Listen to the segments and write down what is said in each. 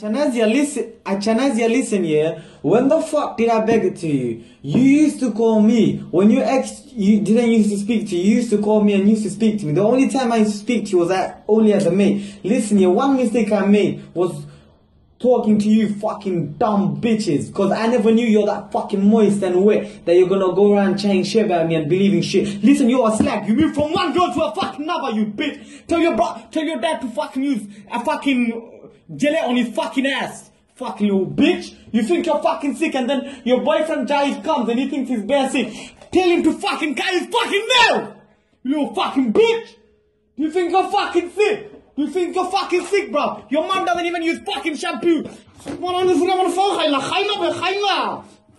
Chanazia, listen. Uh, Chanazia, listen here. When the fuck did I beg it to you? You used to call me when your ex you didn't used to speak to you. You used to call me and used to speak to me. The only time I used to speak to you was at only as a mate. Listen here. One mistake I made was talking to you fucking dumb bitches. Cause I never knew you're that fucking moist and wet that you're gonna go around chatting shit about me and believing shit. Listen, you're a slag. You moved from one girl to a fucking another, you bitch. Tell your bro, tell your dad to fucking use a fucking jelly on his fucking ass. Fucking little bitch. You think you're fucking sick and then your boyfriend Jais comes and he thinks he's bare sick. Tell him to fucking cut his fucking nail. You fucking bitch. You think you're fucking sick? You think you're fucking sick, bro? Your mom doesn't even use fucking shampoo.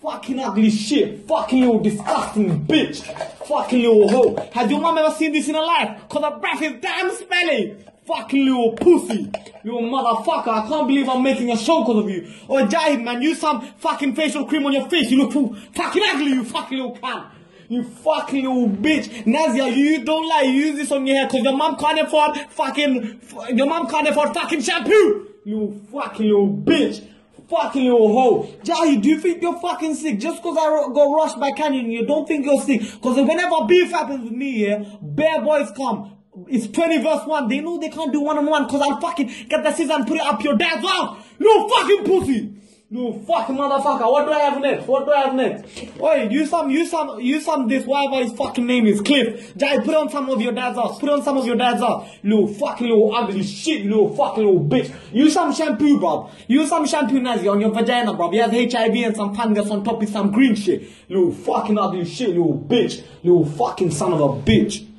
Fucking ugly shit. Fucking little disgusting bitch. Fucking little hoe. Has your mom ever seen this in her life? Cause her breath is damn smelly. Fucking little pussy. You motherfucker. I can't believe I'm making a show because of you. Oh, Jahid, man, use some fucking facial cream on your face. You look fucking ugly, you fucking little cunt. You fucking little bitch. Nazia, you don't lie. You use this on your hair because your mom can't afford fucking, your mom can't afford fucking shampoo. You fucking little bitch. Fucking little hoe. Jahi, do you think you're fucking sick? Just because I got rushed by Canyon, you don't think you're sick? Because whenever beef happens with me, yeah, bear boys come. It's 20 verse 1. They know they can't do one on one because I'll fucking get the scissors and put it up your dad's mouth. No fucking pussy. No fucking motherfucker. What do I have next? What do I have next? Oi, use some, use some, use some this, whatever his fucking name is, Cliff. Jai, put on some of your dad's ass. Put on some of your dad's ass. Little fucking little ugly shit, little fucking little bitch. Use some shampoo, bro. Use some shampoo, Nazi, on your vagina, bro. He has HIV and some fungus on top of some green shit. Little fucking ugly shit, little bitch. Little fucking son of a bitch.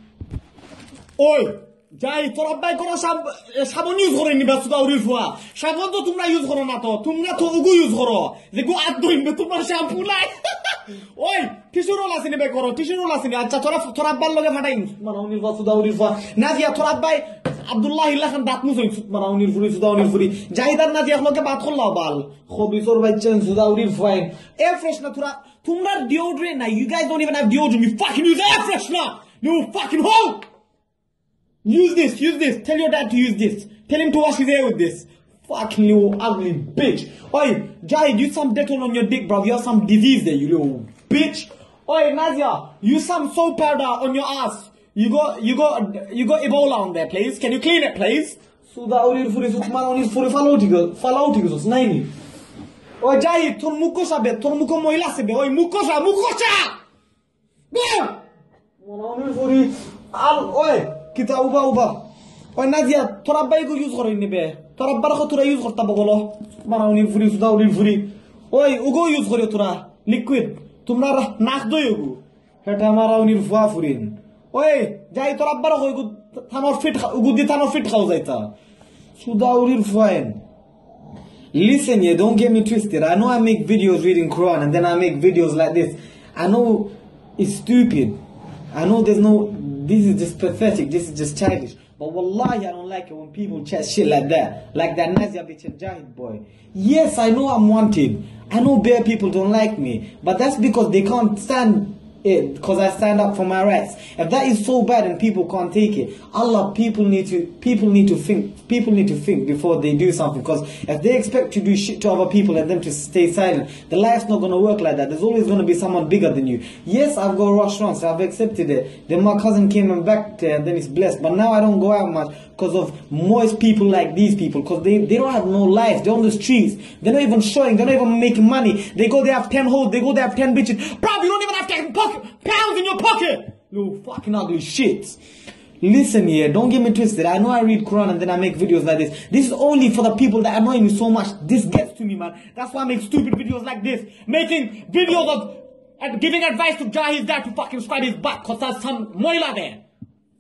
Oi! যাই, তোরা by করো সাবন use করে নিবা সুদা উড়ি ফুয়া সাবন তো তোমরা use করো না তো, তোমরা তো উগু ইউজ করো। যে গো আত ধরিবে তোমার শ্যাম্পু নাই। ওই টিস্যু রোল আসেনি বাই করো টিস্যু রোল আসেনি আচ্ছা তোরা তোরা আব্বার লগে ফাটাই মানে উনির ফুয়া সুদা উড়ির ফুয়া না দিয়া তোরা আব্বাই আব্দুল্লাহ ইল্লাহ খান দাঁত মুসই মানে উনির ফুরি সুদা উনির ফুরি জাহিদার না দিয়া লগে বাত করলাও বাল। খবিসর বাইচেন সুদা উড়ির ফুয়াই এয়ার ফ্রেশ না তোরা তোমরা ডিওড্রেন্ট না you guys don't even have deodorant you fucking use air fresh না you fucking whole Use this, use this. Tell your dad to use this. Tell him to wash his hair with this. Fucking little ugly bitch. Oi, Jai, use some Dettol on your dick, bro. You have some disease there, you little bitch. Oi, Nazia, use some soap powder on your ass. You got, you got, you got Ebola on there, please. Can you clean it, please? So Suda olir furi sukman onis furi falautigos, falautigos, naini. Oi, Jai, turn muko sabe, ton muko moila sebe. Oi, muko sa, muko sa! Go! Olir furi, al, oi ওই, kita ubah ubah Oi Nadia, তোর আব্বাই গো use করে নিবে তোর আব্বার কত তোরা use করতে বলো মানা উনি ফুরি সুদা উনি ফুরি ওই উগো ইউজ করে তোরা লিকুইড তোমরা নাক দই উগু হেটা মারা উনির ফুয়া ফুরিন ওই যাই তোর আব্বার কই উগু থানোর ফিট উগু দি থানোর ফিট খাও যাইতা সুদা উনির ফুয়াইন Listen here, don't get me twisted. I know I make videos reading Quran and then I make videos like this. I know it's stupid. I know there's no this is just pathetic, this is just childish. But wallahi, I don't like it when people chat shit like that. Like that Nazia bitch and Jahid boy. Yes, I know I'm wanted. I know bare people don't like me. But that's because they can't stand it because I stand up for my rights. If that is so bad and people can't take it, Allah, people need to people need to think people need to think before they do something. Because if they expect to do shit to other people and them to stay silent, the life's not gonna work like that. There's always gonna be someone bigger than you. Yes, I've got restaurants. I've accepted it. Then my cousin came and back there, and then it's blessed. But now I don't go out much because of moist people like these people. Because they, they don't have no life. They're on the streets. They're not even showing. They're not even making money. They go, they have 10 hoes. They go, they have 10 bitches. Bro, you don't even have 10 pounds in your pocket. Little fucking ugly shit. Listen here, don't get me twisted. I know I read Quran and then I make videos like this. This is only for the people that annoy me so much. This gets to me, man. That's why I make stupid videos like this. Making videos of and giving advice to Jahid's dad to fucking squat his butt because there's some moila there.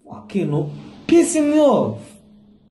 Fucking no. Pissing me off.